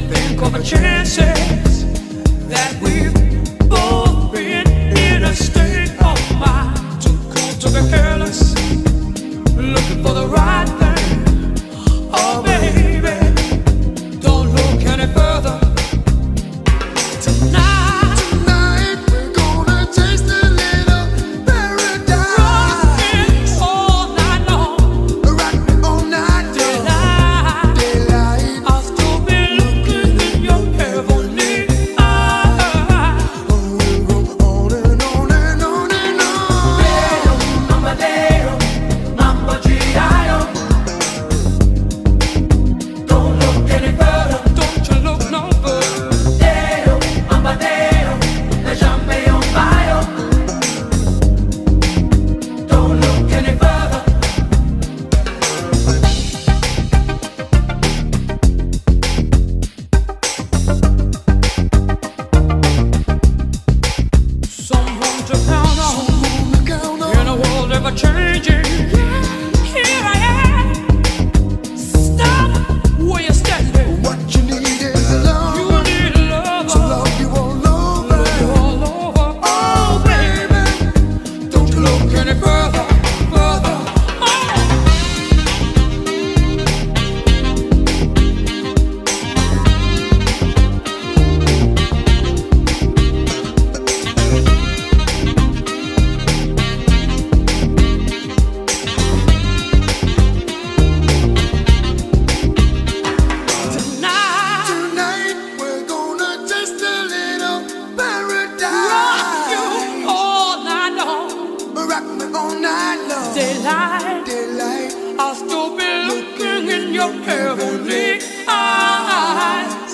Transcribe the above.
you think my chances? I'll still be looking in your heavenly eyes.